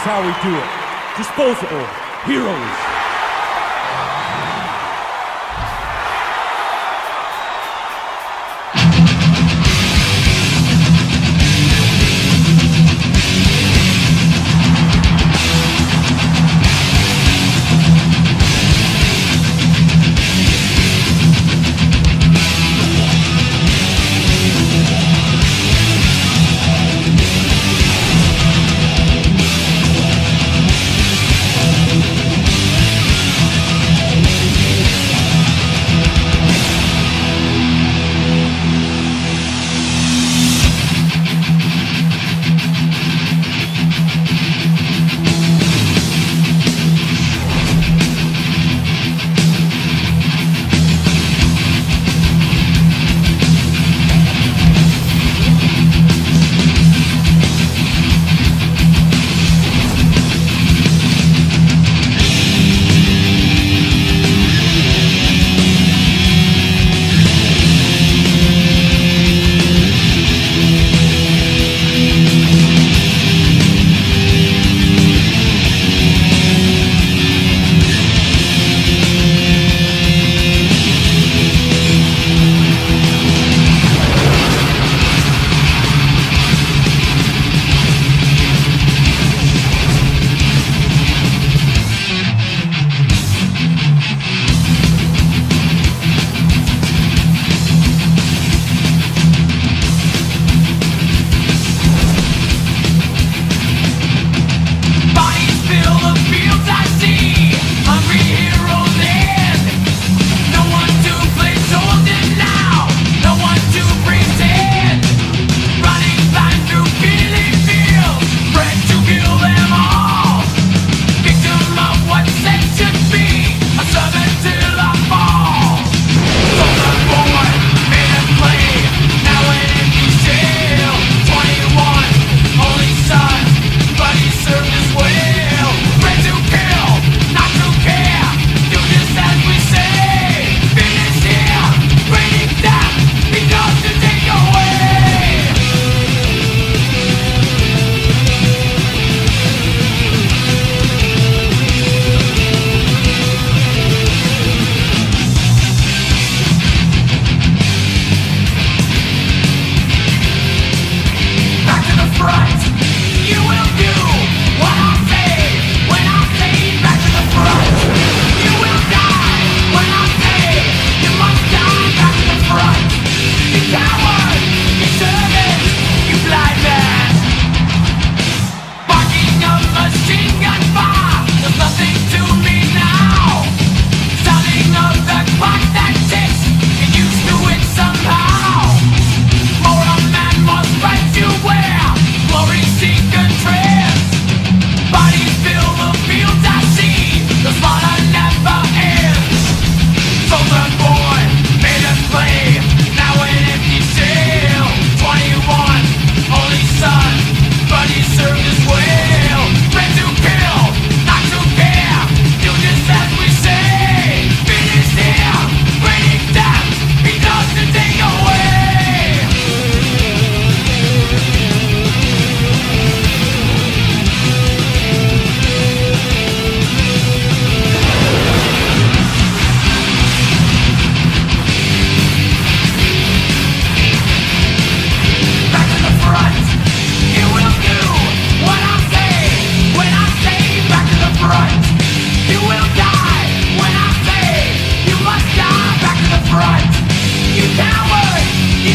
is how we do it. Disposable heroes.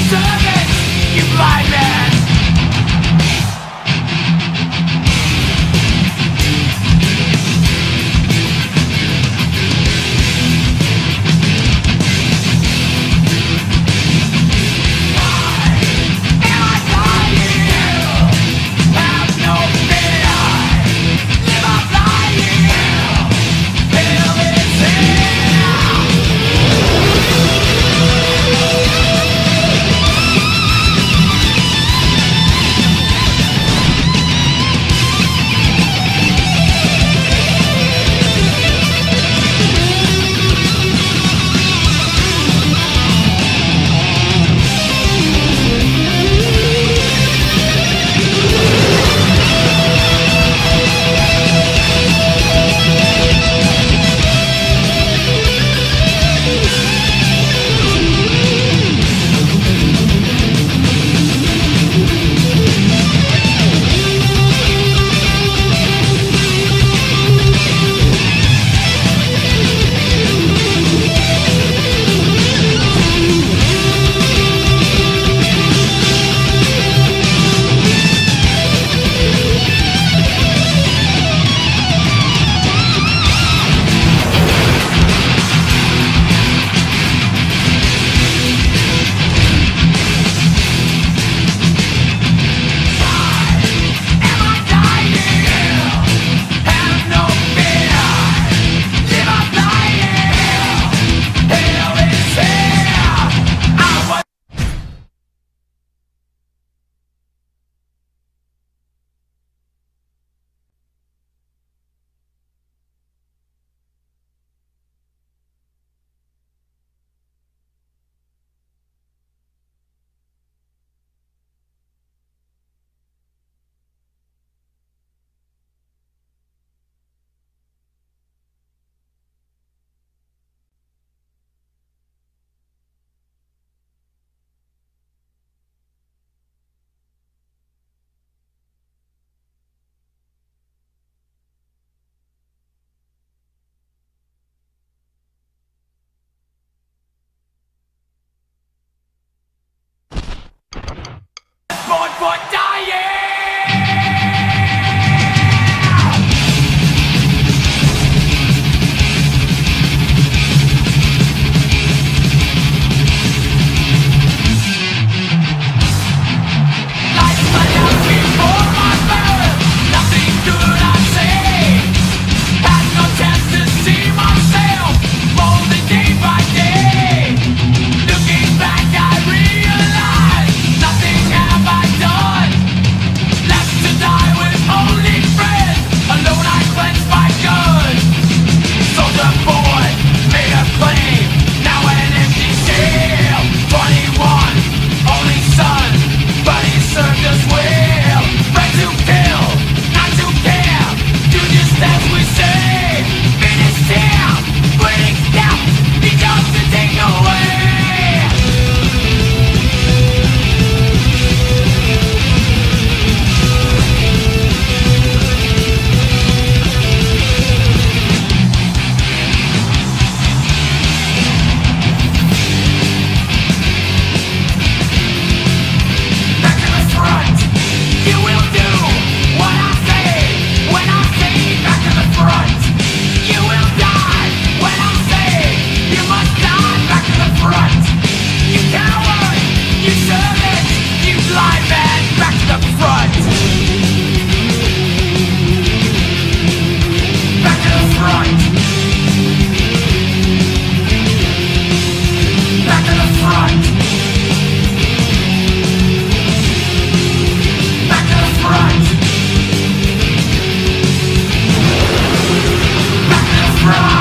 Survey way.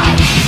life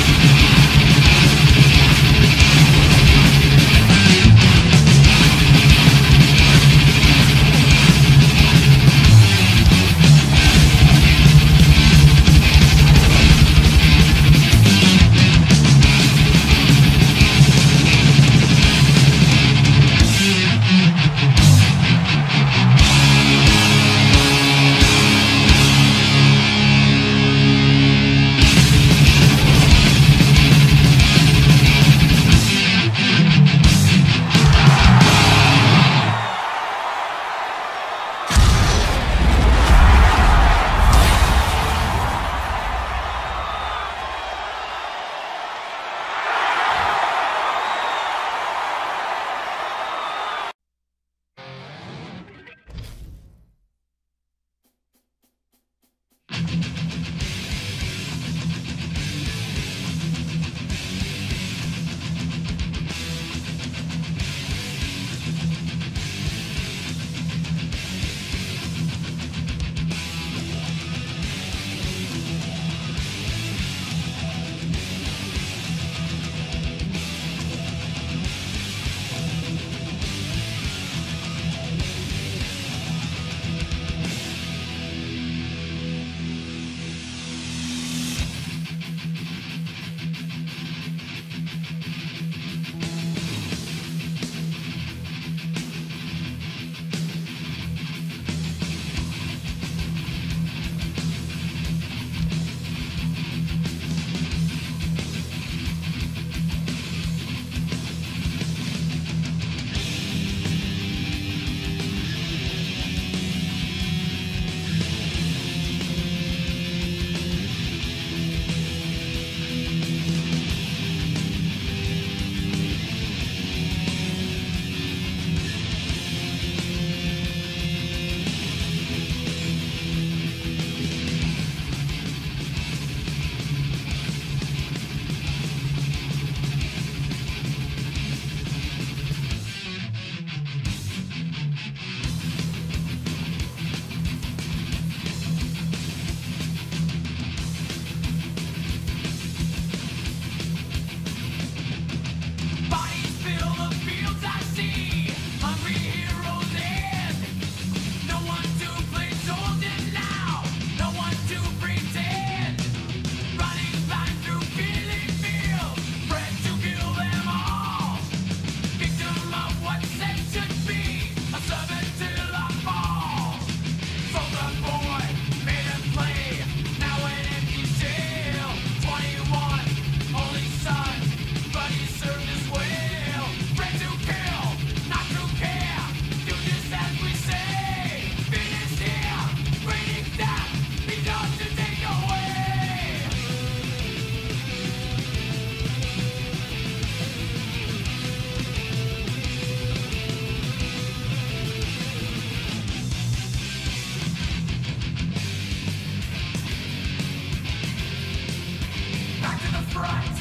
front.